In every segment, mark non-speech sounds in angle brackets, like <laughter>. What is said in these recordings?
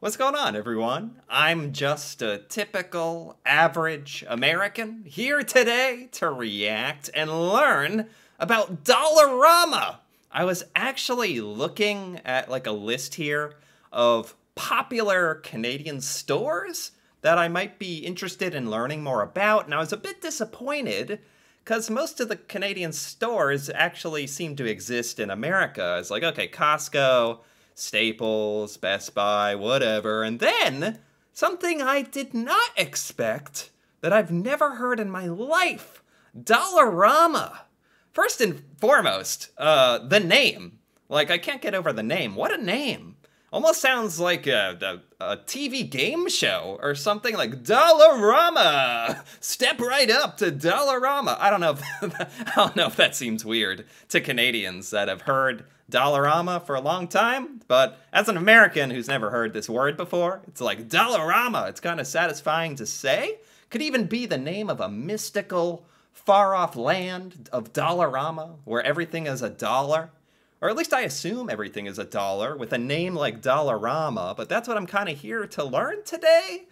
What's going on, everyone? I'm just a typical, average American here today to react and learn about Dollarama. I was actually looking at like a list here of popular Canadian stores that I might be interested in learning more about, and I was a bit disappointed because most of the Canadian stores actually seem to exist in America. It's like, okay, Costco, Staples, Best Buy, whatever. And then something I did not expect that I've never heard in my life Dollarama. First and foremost, uh, the name. Like, I can't get over the name. What a name! Almost sounds like a, a, a, TV game show or something like Dollarama. Step right up to Dollarama. I don't know. If, <laughs> I don't know if that seems weird to Canadians that have heard Dollarama for a long time, but as an American who's never heard this word before, it's like Dollarama. It's kind of satisfying to say. Could even be the name of a mystical, far off land of Dollarama where everything is a dollar. Or at least I assume everything is a dollar with a name like Dollarama, but that's what I'm kind of here to learn today.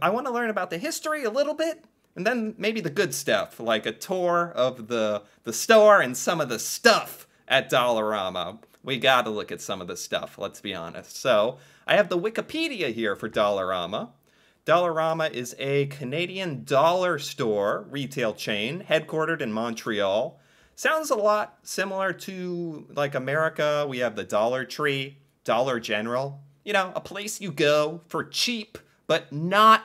I want to learn about the history a little bit, and then maybe the good stuff, like a tour of the, the store and some of the stuff at Dollarama. We gotta look at some of the stuff, let's be honest. So, I have the Wikipedia here for Dollarama. Dollarama is a Canadian dollar store retail chain headquartered in Montreal Sounds a lot similar to like America. We have the Dollar Tree, Dollar General. You know, a place you go for cheap but not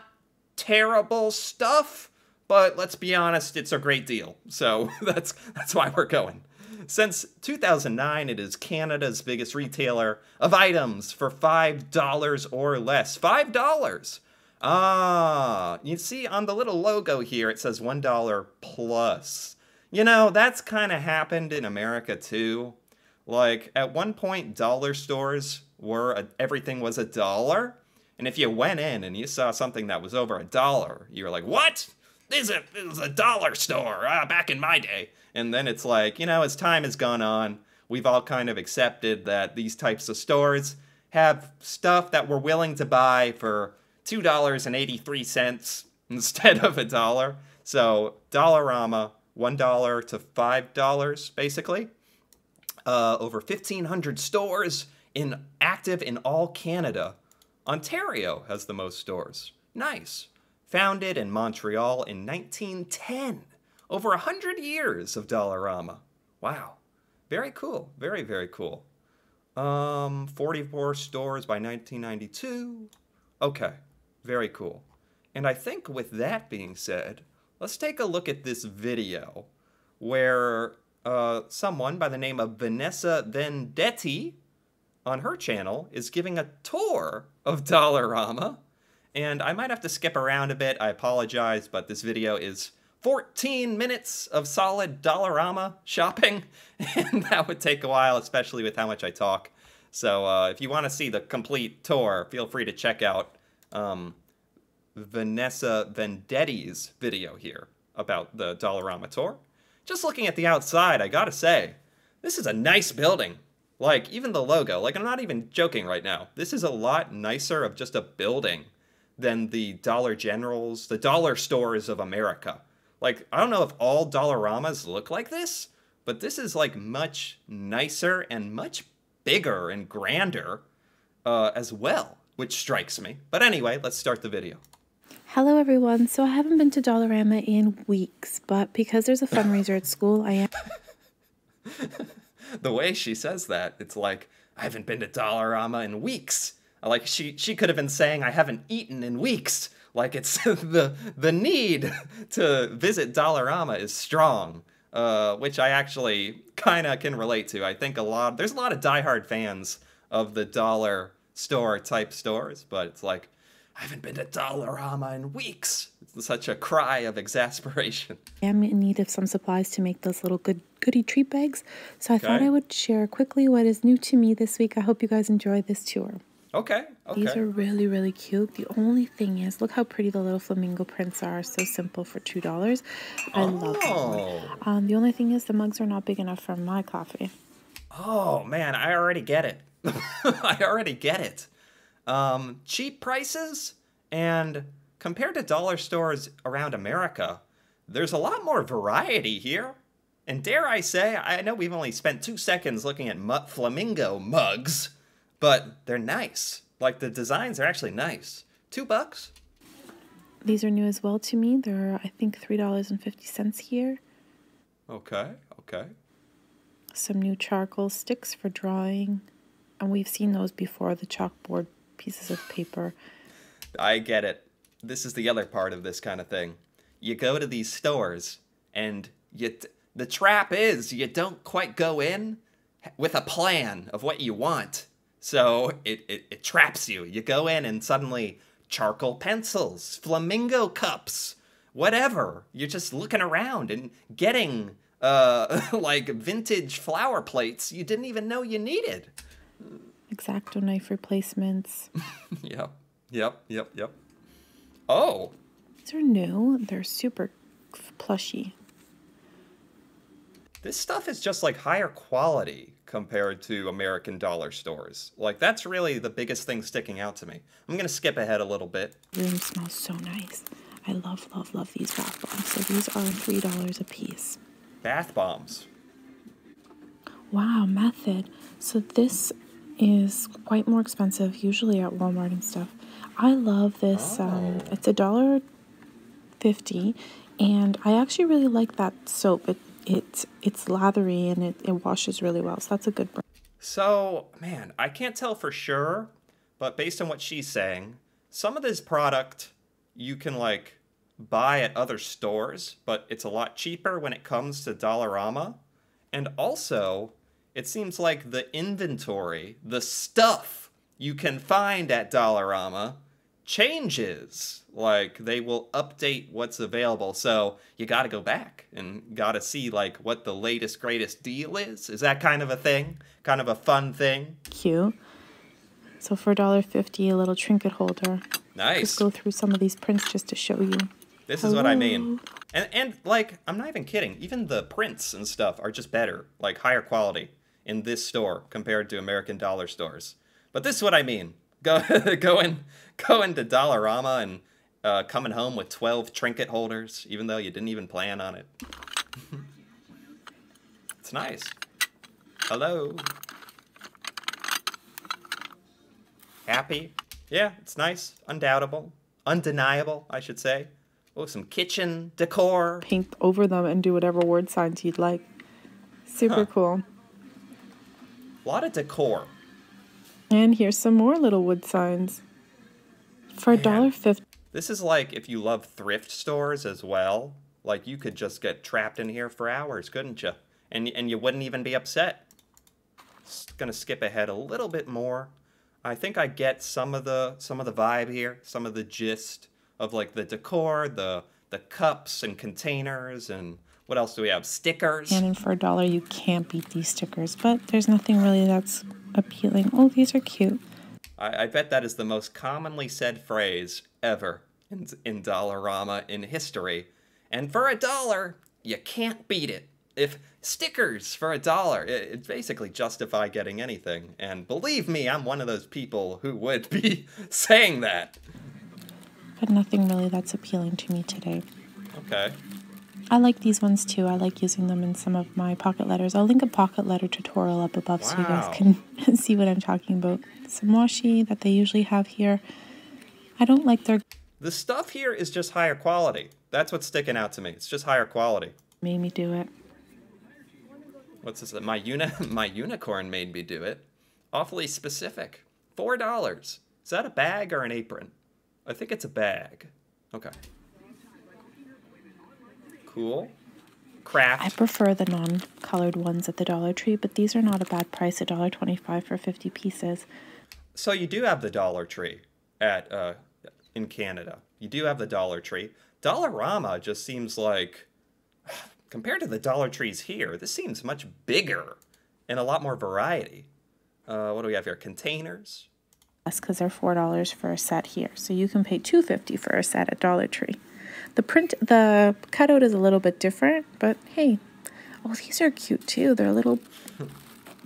terrible stuff. But let's be honest, it's a great deal. So <laughs> that's that's why we're going. Since 2009, it is Canada's biggest retailer of items for $5 or less. $5! Ah, you see on the little logo here, it says $1 plus. You know, that's kind of happened in America too. Like, at one point, dollar stores were, a, everything was a dollar. And if you went in and you saw something that was over a dollar, you were like, what? This is a, this is a dollar store ah, back in my day. And then it's like, you know, as time has gone on, we've all kind of accepted that these types of stores have stuff that we're willing to buy for $2.83 <laughs> instead of a dollar. So, Dollarama $1 to $5, basically. Uh, over 1,500 stores in active in all Canada. Ontario has the most stores. Nice. Founded in Montreal in 1910. Over 100 years of Dollarama. Wow. Very cool. Very, very cool. Um, 44 stores by 1992. Okay. Very cool. And I think with that being said, let's take a look at this video where uh, someone by the name of Vanessa Vendetti on her channel is giving a tour of Dollarama. And I might have to skip around a bit. I apologize, but this video is 14 minutes of solid Dollarama shopping, <laughs> and that would take a while, especially with how much I talk. So uh, if you want to see the complete tour, feel free to check out um, Vanessa Vendetti's video here about the Dollarama tour. Just looking at the outside, I gotta say, this is a nice building. Like, even the logo, like, I'm not even joking right now. This is a lot nicer of just a building than the Dollar Generals, the dollar stores of America. Like, I don't know if all Dollaramas look like this, but this is, like, much nicer and much bigger and grander uh, as well, which strikes me. But anyway, let's start the video. Hello everyone. So I haven't been to Dollarama in weeks, but because there's a fundraiser at school, I am <laughs> The way she says that, it's like I haven't been to Dollarama in weeks. Like she she could have been saying I haven't eaten in weeks. Like it's <laughs> the the need to visit Dollarama is strong. Uh, which I actually kind of can relate to. I think a lot there's a lot of diehard fans of the dollar store type stores, but it's like I haven't been to Dollarama in weeks. It's such a cry of exasperation. <laughs> I am in need of some supplies to make those little good goody treat bags. So I okay. thought I would share quickly what is new to me this week. I hope you guys enjoy this tour. Okay, okay. These are really, really cute. The only thing is, look how pretty the little flamingo prints are. So simple for $2. I oh. love them. Um, the only thing is the mugs are not big enough for my coffee. Oh, man, I already get it. <laughs> I already get it. Um, cheap prices, and compared to dollar stores around America, there's a lot more variety here. And dare I say, I know we've only spent two seconds looking at mu- flamingo mugs, but they're nice. Like the designs are actually nice. Two bucks? These are new as well to me. They're, I think, $3.50 here. Okay, okay. Some new charcoal sticks for drawing. And we've seen those before the chalkboard pieces of paper. I get it. This is the other part of this kind of thing. You go to these stores, and you the trap is you don't quite go in with a plan of what you want. So it, it, it traps you. You go in and suddenly charcoal pencils, flamingo cups, whatever. You're just looking around and getting uh, <laughs> like vintage flower plates you didn't even know you needed. X-Acto knife replacements. <laughs> yep, yep, yep, yep. Oh, These are new. They're super plushy. This stuff is just like higher quality compared to American dollar stores. Like that's really the biggest thing sticking out to me. I'm gonna skip ahead a little bit. room smells so nice. I love, love, love these bath bombs. So these are three dollars a piece. Bath bombs. Wow, method. So this is quite more expensive, usually at Walmart and stuff. I love this. Um, Oh. it's a dollar fifty, and I actually really like that soap. It it it's lathery and it, it washes really well. So that's a good brand. So, man, I can't tell for sure, but based on what she's saying, some of this product you can like buy at other stores, but it's a lot cheaper when it comes to Dollarama. And also, it seems like the inventory, the stuff you can find at Dollarama changes. Like they will update what's available. So you got to go back and got to see like what the latest greatest deal is. Is that kind of a thing? Kind of a fun thing? Cute. So for a dollar fifty, a little trinket holder. Nice. Just go through some of these prints just to show you. This is what I mean. And and like I'm not even kidding. Even the prints and stuff are just better, like higher quality in this store compared to American dollar stores. But this is what I mean. Go <laughs> going going to Dollarama and uh, coming home with 12 trinket holders, even though you didn't even plan on it. <laughs> it's nice. Hello. Happy? Yeah, it's nice. Undoubtable. Undeniable, I should say. Oh, some kitchen decor. Paint over them and do whatever word signs you'd like. Super Huh. cool. A lot of decor. And here's some more little wood signs. For a dollar fifty. This is like if you love thrift stores as well. Like you could just get trapped in here for hours, couldn't you? And and you wouldn't even be upset. S- gonna skip ahead a little bit more. I think I get some of the some of the vibe here, some of the gist of like the decor, the the cups and containers, and what else do we have? Stickers. And for a dollar, you can't beat these stickers. But there's nothing really that's appealing. Oh, these are cute. I, I bet that is the most commonly said phrase ever in, in Dollarama in history. And for a dollar, you can't beat it. If stickers for a dollar, it, it basically justify getting anything. And believe me, I'm one of those people who would be <laughs> saying that. But nothing really that's appealing to me today. Okay. I like these ones too. I like using them in some of my pocket letters. I'll link a pocket letter tutorial up above so you guys can <laughs> see what I'm talking about. Some washi that they usually have here. I don't like their The stuff here is just higher quality. That's what's sticking out to me. It's just higher quality. made me do it. What's this? My uni- <laughs> my unicorn made me do it. Awfully specific. Four dollars. Is that a bag or an apron? I think it's a bag. Okay. Cool. I prefer the non-colored ones at the Dollar Tree, but these are not a bad price. $1.25 for 50 pieces. So you do have the Dollar Tree at uh in Canada. You do have the Dollar Tree. Dollarama just seems like <sighs> compared to the Dollar Trees here, this seems much bigger and a lot more variety. Uh, what do we have here? Containers. That's because they're four dollars for a set here. So you can pay two fifty for a set at Dollar Tree. The print, the cutout is a little bit different, but hey, oh these are cute too. They're little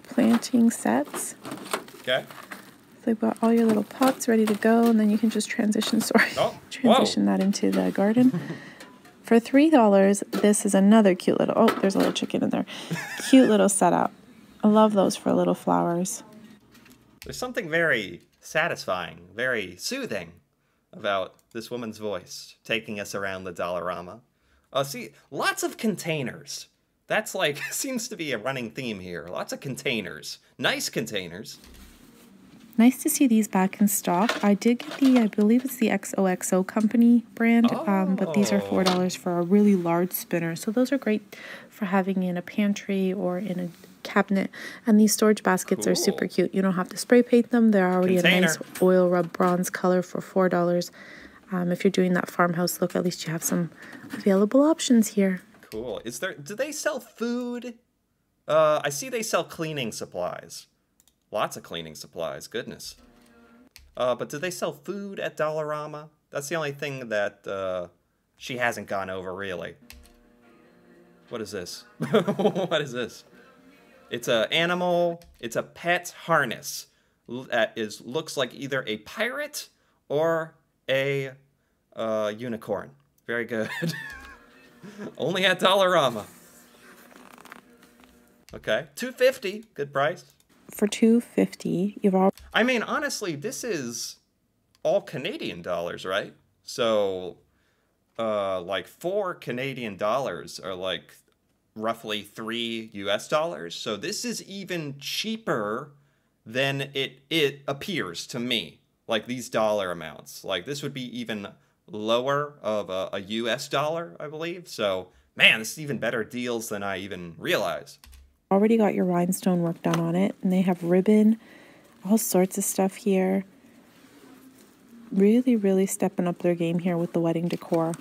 planting sets. Okay. They've got all your little pots ready to go, and then you can just transition. <laughs> Sorry, Oh, transition that into the garden. <laughs> For three dollars, this is another cute little. Oh, there's a little chicken in there. <laughs> Cute little setup. I love those for little flowers. There's something very satisfying, very soothing about this woman's voice taking us around the Dollarama. Uh, see, lots of containers. That's like, <laughs> seems to be a running theme here. Lots of containers. Nice containers. Nice to see these back in stock. I did get the, I believe it's the XOXO company brand, um, but these are $4 for a really large spinner. So those are great for having in a pantry or in a cabinet. And these storage baskets are super cute. You don't have to spray paint them. They're already a nice oil rub bronze color for four dollars. Um, if you're doing that farmhouse look, at least you have some available options here. Cool. Is there, do they sell food? Uh, I see they sell cleaning supplies. Lots of cleaning supplies, goodness. Uh, but do they sell food at Dollarama? That's the only thing that uh, she hasn't gone over, really. What is this? <laughs> what is this? It's a animal. It's a pet harness that is looks like either a pirate or a uh, unicorn. Very good. <laughs> Only at Dollarama. Okay, two fifty. Good price. For two fifty, you've all I mean, honestly, this is all Canadian dollars, right? So, uh, like four Canadian dollars are like roughly three US dollars. So this is even cheaper than it it appears to me. Like these dollar amounts, like this would be even lower of a, a US dollar, I believe. So, man, this is even better deals than I even realized. already got your rhinestone work done on it, and they have ribbon, all sorts of stuff here. Really, really stepping up their game here with the wedding decor.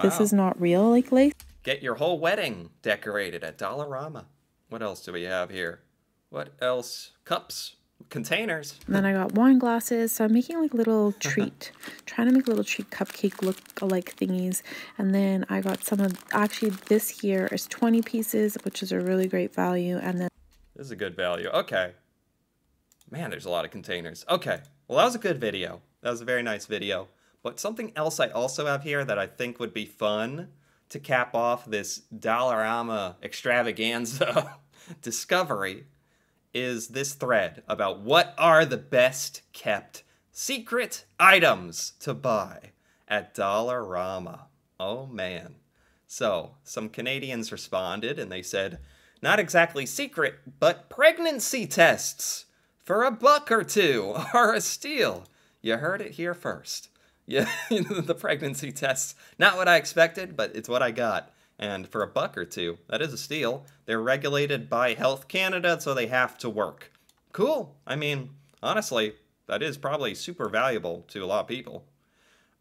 This is not real like lace. Get your whole wedding decorated at Dollarama. What else do we have here? What else? Cups, containers. And then I got wine glasses, so I'm making like little <laughs> treat, trying to make little treat cupcake look alike thingies. And then I got some of actually this here is 20 pieces, which is a really great value. And then This is a good value. Okay. Man, there's a lot of containers. Okay. Well, that was a good video. That was a very nice video. But something else I also have here that I think would be fun to cap off this Dollarama extravaganza <laughs> discovery is this thread about what are the best kept secret items to buy at Dollarama. Oh man. So, some Canadians responded and they said, not exactly secret, but pregnancy tests for a buck or two <laughs> are a steal. You heard it here first. Yeah, <laughs> the pregnancy tests. Not what I expected, but it's what I got. And for a buck or two, that is a steal. They're regulated by Health Canada, so they have to work. Cool. I mean, honestly, that is probably super valuable to a lot of people.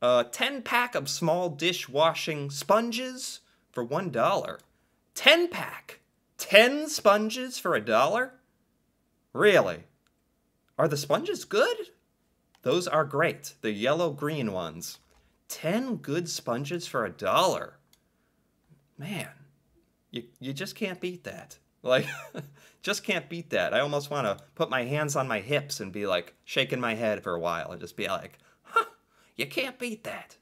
A 10 pack of small dishwashing sponges for $1. 10 pack? 10 sponges for a dollar? Really? Are the sponges good? Those are great. The yellow green ones. 10 good sponges for a dollar. Man, you, you just can't beat that. Like, <laughs> just can't beat that. I almost want to put my hands on my hips and be like shaking my head for a while and just be like, huh, you can't beat that.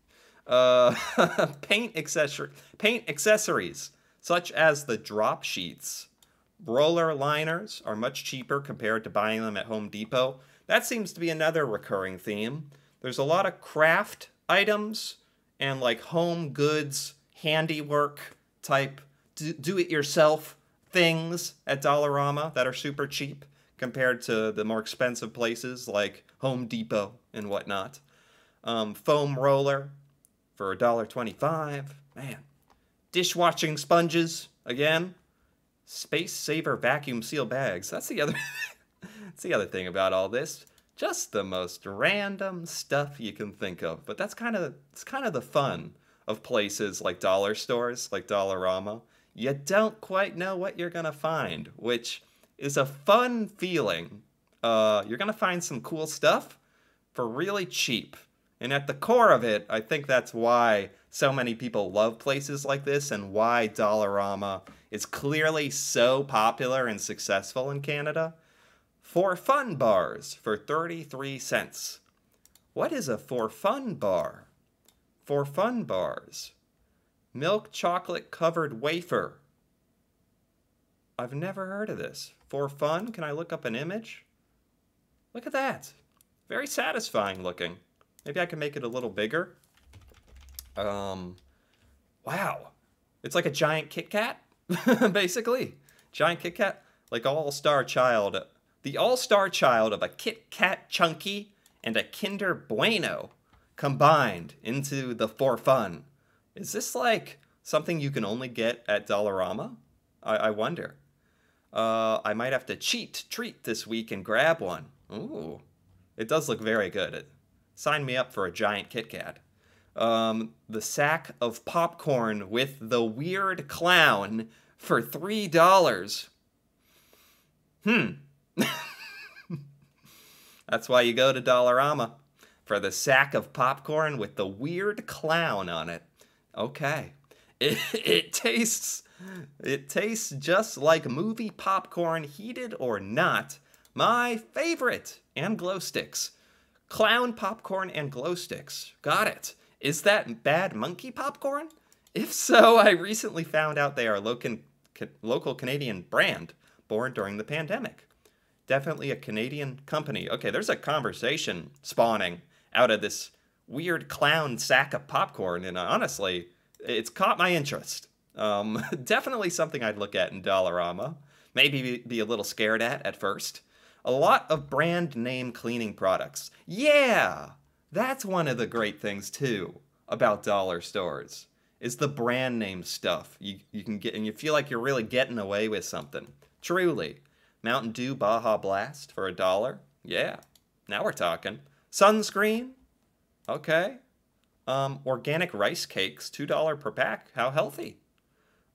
Uh, <laughs> paint accessory, paint accessories such as the drop sheets. Roller liners are much cheaper compared to buying them at Home Depot. That seems to be another recurring theme. There's a lot of craft items and like home goods, handiwork type, do it yourself things at Dollarama that are super cheap compared to the more expensive places like Home Depot and whatnot. Um, foam roller for $1.25. Man. Dishwashing sponges, again. Space Saver vacuum seal bags. That's the other <laughs> That's the other thing about all this. Just the most random stuff you can think of. But that's kind of it's kind of the fun of places like dollar stores, like Dollarama. You don't quite know what you're gonna find, which is a fun feeling. Uh, you're gonna find some cool stuff for really cheap. And at the core of it, I think that's why so many people love places like this and why Dollarama is clearly so popular and successful in Canada. For fun bars for 33 cents. What is a for fun bar? For fun bars. Milk chocolate covered wafer. I've never heard of this. For fun, can I look up an image? Look at that. Very satisfying looking. Maybe I can make it a little bigger. Um, wow. It's like a giant Kit Kat, <laughs> basically. Giant Kit Kat, like all-star child. The all-star child of a Kit Kat Chunky and a Kinder Bueno combined into the for fun. Is this like something you can only get at Dollarama? I, I wonder. Uh, I might have to cheat treat this week and grab one. Ooh, it does look very good. It, sign me up for a giant Kit Kat. Um, the sack of popcorn with the weird clown for three dollars. Hmm. <laughs> That's why you go to Dollarama for the sack of popcorn with the weird clown on it. Okay. <laughs> It, it tastes it tastes just like movie popcorn heated or not. My favorite and glow sticks. Clown popcorn and glow sticks. Got it. Is that bad monkey popcorn? If so, I recently found out they are local, local Canadian brand born during the pandemic. Definitely a Canadian company. Okay, there's a conversation spawning out of this weird clown sack of popcorn, and honestly, it's caught my interest. Um, <laughs> definitely something I'd look at in Dollarama. Maybe be a little scared at at first. A lot of brand name cleaning products. Yeah, that's one of the great things too about dollar stores. Is the brand name stuff. You you can get and you feel like you're really getting away with something. Truly. Mountain Dew Baja Blast for a dollar. Yeah. Now we're talking. Sunscreen. Okay. Um, organic rice cakes, $2 per pack. How healthy.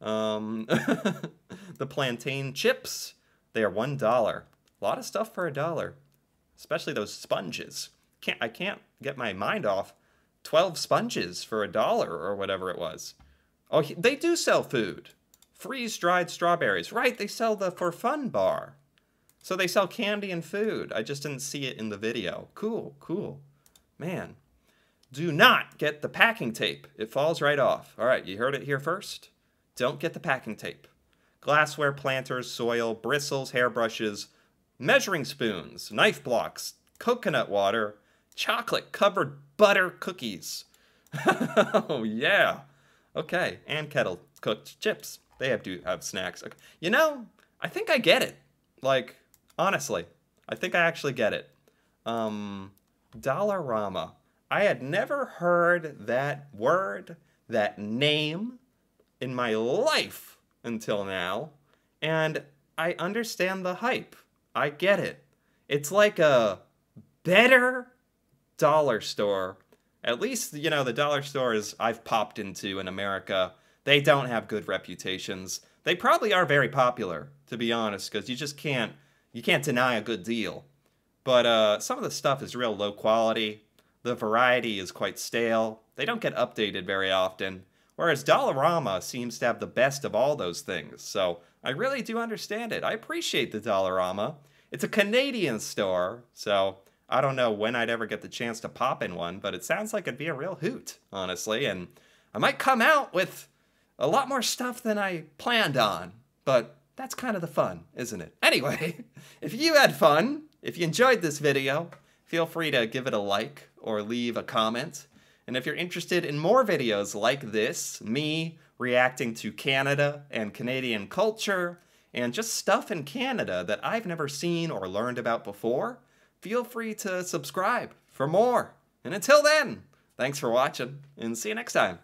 Um, <laughs> the plantain chips, they are $1. A lot of stuff for a dollar, especially those sponges. Can't, I can't get my mind off 12 sponges for a dollar or whatever it was. Oh, they do sell food. Freeze dried strawberries. Right, they sell the for fun bar. So they sell candy and food. I just didn't see it in the video. Cool, cool. Man, do not get the packing tape. It falls right off. All right, you heard it here first. Don't get the packing tape. Glassware planters, soil, bristles, hairbrushes, measuring spoons, knife blocks, coconut water, chocolate covered butter cookies. <laughs> oh, yeah. Okay, and kettle cooked chips. They have to have snacks. Okay. You know, I think I get it. Like, honestly, I think I actually get it. Um, Dollarama. I had never heard that word, that name in my life until now, and I understand the hype. I get it. It's like a better dollar store. At least, you know, the dollar stores I've popped into in America, they don't have good reputations. They probably are very popular, to be honest, because you just can't you can't deny a good deal. But uh, some of the stuff is real low quality. The variety is quite stale. They don't get updated very often. Whereas Dollarama seems to have the best of all those things. So I really do understand it. I appreciate the Dollarama. It's a Canadian store, so I don't know when I'd ever get the chance to pop in one, but it sounds like it'd be a real hoot, honestly. And I might come out with a lot more stuff than I planned on, but that's kind of the fun, isn't it? Anyway, <laughs> if you had fun, if you enjoyed this video, feel free to give it a like or leave a comment. And if you're interested in more videos like this, me reacting to Canada and Canadian culture, and just stuff in Canada that I've never seen or learned about before, feel free to subscribe for more. And until then, thanks for watching, and see you next time.